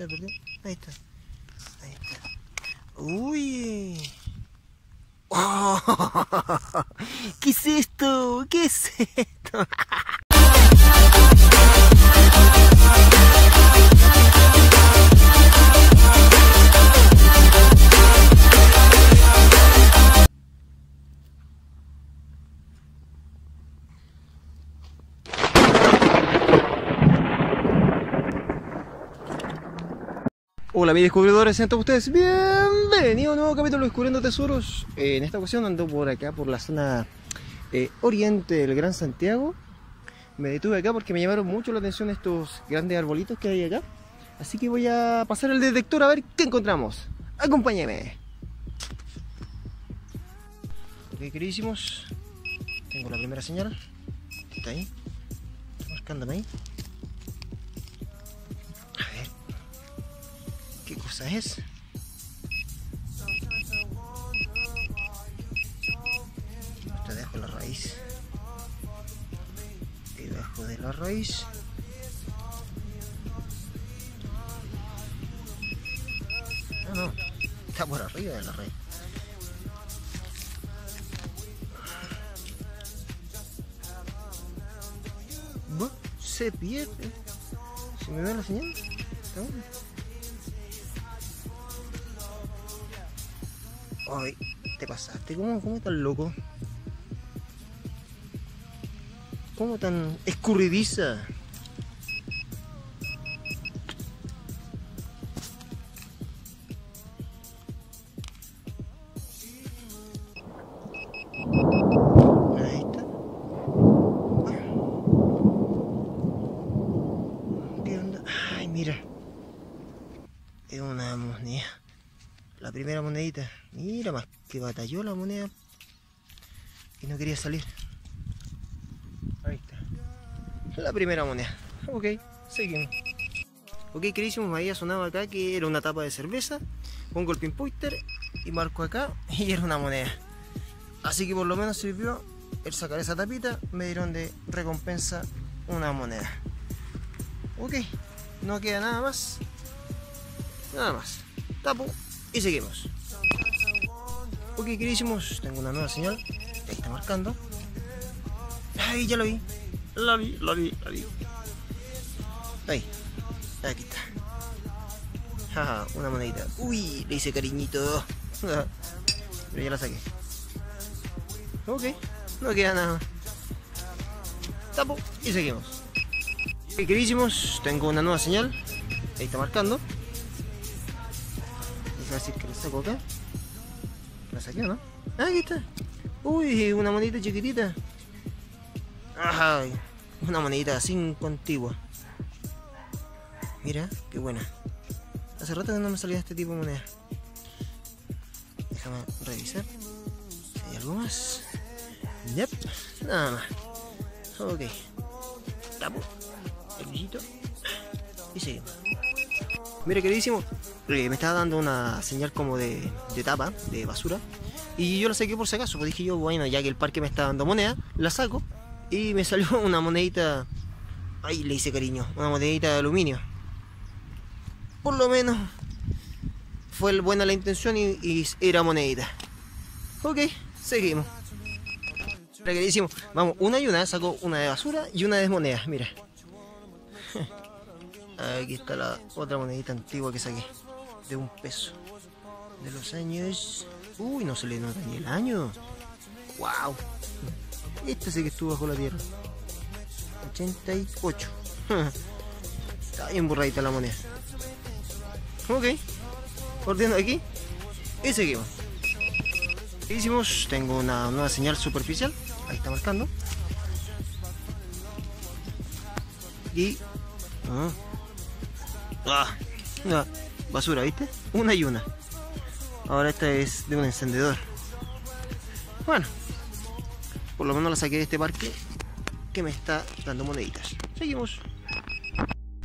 Se perdió. Ahí está. Ahí está. Uy. ¡Oh! ¿Qué es esto? ¿Qué es esto? Hola descubridores, sean todos ustedes bienvenidos a un nuevo capítulo de Descubriendo Tesoros. Eh, en esta ocasión ando por acá, por la zona eh, oriente del Gran Santiago. Me detuve acá porque me llamaron mucho la atención estos grandes arbolitos que hay acá. Así que voy a pasar el detector a ver qué encontramos. Acompáñeme. Ok, queridísimos. Tengo la primera señal. Está ahí. Marcándome ahí. ¿Qué cosa es? Está debajo de la raíz. Debajo de la raíz. No, no. Está por arriba de la raíz. Se pierde. ¿Se me ve la señal? Está bueno. Ay, te pasaste. ¿Cómo, cómo tan loco? ¿Cómo tan escurridiza? La primera monedita. Mira más que batalló la moneda. Y no quería salir. Ahí está. La primera moneda. Ok, seguimos. Ok, queridísimos, había sonado acá que era una tapa de cerveza. Pongo el pinpointer y marco acá y era una moneda. Así que por lo menos sirvió el sacar esa tapita. Me dieron de recompensa una moneda. Ok, no queda nada más. Nada más. Tapo y seguimos. Ok, queridísimos, tengo una nueva señal. Ahí está marcando. Ay, ya lo vi. La vi, la vi, la vi. Ahí. Aquí está. Jaja, una monedita. Uy, le hice cariñito. Pero ya la saqué. Ok, no queda nada. Tapo y seguimos. Ok, queridísimos, tengo una nueva señal. Ahí está marcando. Decir que la saco acá. La saqué, ¿no? Ah, aquí está. Uy, una monedita chiquitita. Ay, una monedita 5 antigua. Mira, qué buena. Hace rato que no me salía este tipo de moneda. Déjame revisar. Hay algo más. Yep, nada más. Ok. Tapo. El. Y seguimos. Mira, queridísimo. Eh, me estaba dando una señal como de, tapa, de basura. Y yo la saqué por si acaso. Pues dije yo, bueno, ya que el parque me está dando moneda, la saco. Y me salió una monedita. Ahí le hice cariño. Una monedita de aluminio. Por lo menos fue buena la intención y, era monedita. Ok, seguimos. Mira, queridísimo. Vamos, una y una. Saco una de basura y una de moneda. Mira. Aquí está la otra monedita antigua que saqué. De un peso. De los años. Uy, no se le nota ni el año. Wow. Este sí que estuvo bajo la tierra. 88. Está bien borradita la moneda. Ok. Ordenando aquí. Y seguimos. Hicimos. Tengo una nueva señal superficial. Ahí está marcando. Y. Ah. Ah, basura, ¿viste? Una y una. Ahora esta es de un encendedor. Bueno, por lo menos la saqué de este parque que me está dando moneditas. Seguimos.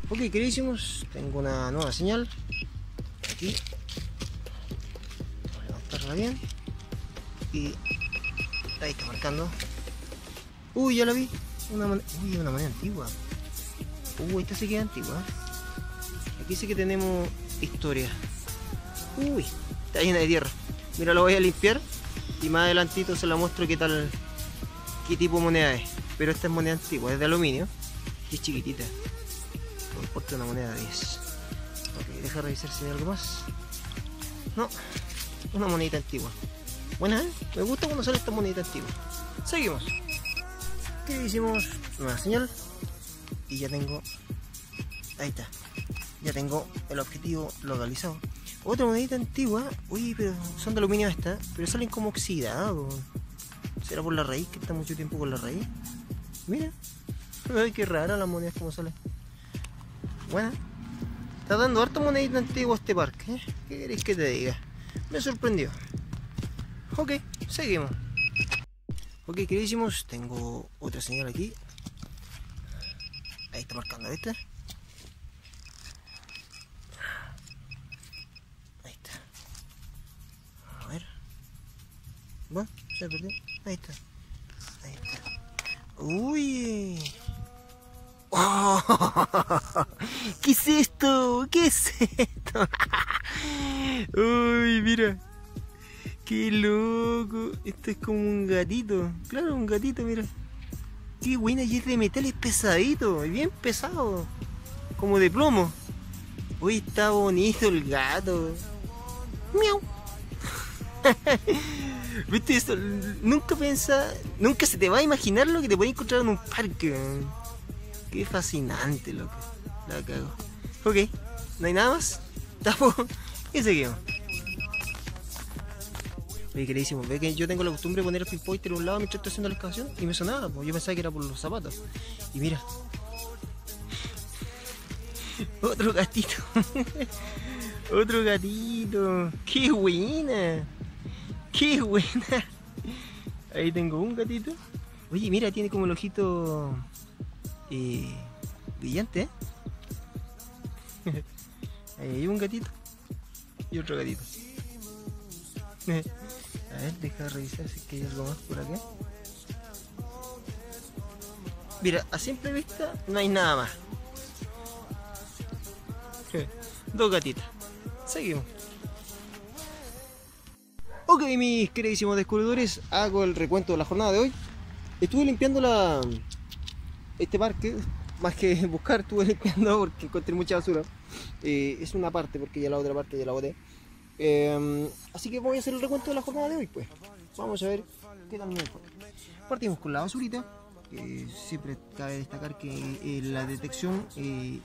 Ok, queridísimos, tengo una nueva señal. Aquí. Vamos a levantarla bien. Y ahí está marcando. Uy, ya la vi. Una. Uy, una moneda antigua. Uy, esta sí que es antigua. Aquí dice que tenemos historia. Uy, está llena de tierra. Mira, lo voy a limpiar y más adelantito se la muestro qué tal, qué tipo de moneda es. Pero esta es moneda antigua, es de aluminio y es chiquitita. No importa una moneda de 10. Ok, deja revisar si hay algo más. No, una monedita antigua. Buena, ¿eh? Me gusta cuando sale esta monedita antigua. Seguimos. ¿Qué hicimos? Nueva señal. Y ya tengo... Ahí está. Ya tengo el objetivo localizado. Otra monedita antigua. Uy, pero son de aluminio esta. Pero salen como oxidados. ¿Será por la raíz? Que está mucho tiempo con la raíz. Mira. Ay, qué rara la moneda como sale. Bueno. Está dando harta monedita antigua este parque. ¿eh? ¿Qué queréis que te diga? Me sorprendió. Ok, seguimos. Ok, queridísimos, tengo otra señal aquí. Ahí está marcando, ¿viste? Se perdió. Ahí está. Ahí está. Uy. ¡Oh! ¿Qué es esto? ¿Qué es esto? Uy, mira. Qué loco. Esto es como un gatito. Claro, un gatito, mira. Qué buena y es de metal, es pesadito, bien pesado. Como de plomo. Uy, está bonito el gato. Miau. ¿Viste esto? Nunca pensa, nunca se te va a imaginar lo que te puede encontrar en un parque. Qué fascinante, loco. La cago. Ok, no hay nada más. Tapo y seguimos. Oye, queridísimo, ve que yo tengo la costumbre de poner el pinpointer a un lado mientras estoy haciendo la excavación y me sonaba, pues yo pensaba que era por los zapatos. Y mira. Otro gatito. Otro gatito. ¡Qué buena! ¡Qué buena! Ahí tengo un gatito. Oye, mira, tiene como el ojito eh, brillante, ¿eh? Ahí hay un gatito y otro gatito. A ver, deja revisar si es que hay algo más por acá. Mira, a simple vista no hay nada más. Dos gatitas. Seguimos. Ok, mis queridísimos descubridores, hago el recuento de la jornada de hoy. Estuve limpiando la este parque, más que buscar, estuve limpiando porque encontré mucha basura. Eh, es una parte, porque ya la otra parte ya la boté. Eh, así que voy a hacer el recuento de la jornada de hoy, pues. Vamos a ver qué tal me fue. Partimos con la basurita. Siempre cabe destacar que eh, la detección eh,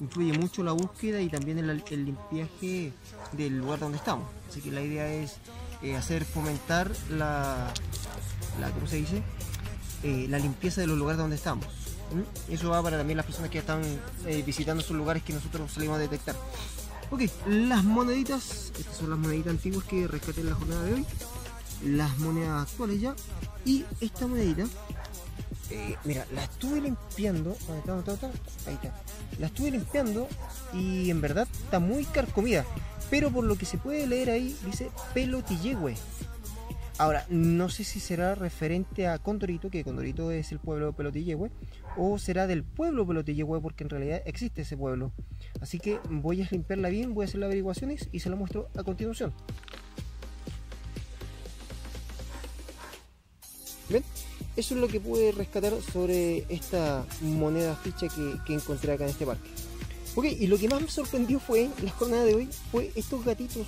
influye mucho la búsqueda y también el, el, limpiaje del lugar donde estamos. Así que la idea es eh, hacer fomentar la, ¿cómo se dice? Eh, la limpieza de los lugares donde estamos. Eso va para también las personas que están eh, visitando esos lugares que nosotros salimos a detectar. Ok, las moneditas, estas son las moneditas antiguas que rescaté en la jornada de hoy, las monedas actuales ya, y esta monedita, mira, la estuve limpiando, la estuve limpiando y en verdad está muy carcomida, pero por lo que se puede leer ahí dice pelotillehue. Ahora, no sé si será referente a Condorito, que Condorito es el pueblo de Pelotillehue, o será del pueblo Pelotillehue, porque en realidad existe ese pueblo. Así que voy a limpiarla bien, voy a hacer las averiguaciones y se la muestro a continuación. ¿Ven? Eso es lo que pude rescatar sobre esta moneda ficha que encontré acá en este parque. Ok, y lo que más me sorprendió fue, la jornada de hoy, fue estos gatitos.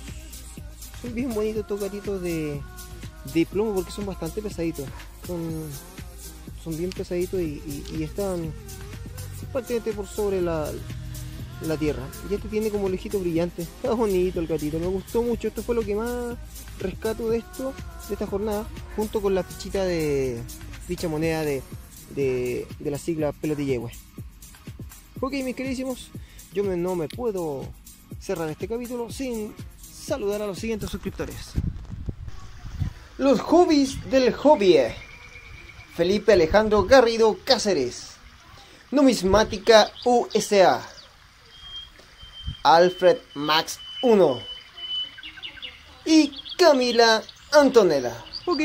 Son bien bonitos estos gatitos de, de plomo porque son bastante pesaditos. Son, son bien pesaditos y, y, y están prácticamente por sobre la, la tierra. Y este tiene como lejito brillante. Está bonito el gatito, me gustó mucho. Esto fue lo que más rescato de esto, de esta jornada, junto con la fichita de ficha moneda de, de, de la sigla Pelotillehue. Ok, mis queridísimos, yo me, no me puedo cerrar este capítulo sin saludar a los siguientes suscriptores. Los hobbies del hobby. Felipe Alejandro Garrido Cáceres. Numismática USA. Alfred Max 1. Y Camila Antonella. Ok,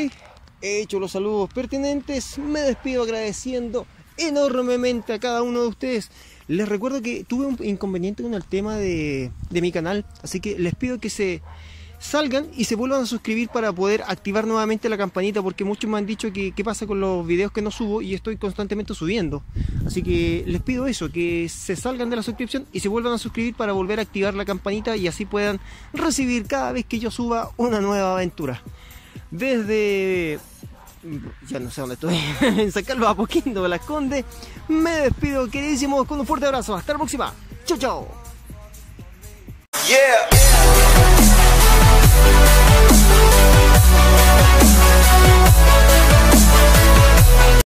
he hecho los saludos pertinentes. Me despido agradeciendo enormemente a cada uno de ustedes Les recuerdo que tuve un inconveniente con el tema de, de mi canal, así que les pido que se salgan y se vuelvan a suscribir para poder activar nuevamente la campanita porque muchos me han dicho que qué pasa con los videos que no subo y estoy constantemente subiendo. Así que les pido eso que se salgan de la suscripción y se vuelvan a suscribir para volver a activar la campanita y así puedan recibir cada vez que yo suba una nueva aventura. Desde ya no sé dónde estoy. En San Carlos Apoquindo Las Condes me despido queridísimos con un fuerte abrazo. Hasta la próxima. Chao Yeah.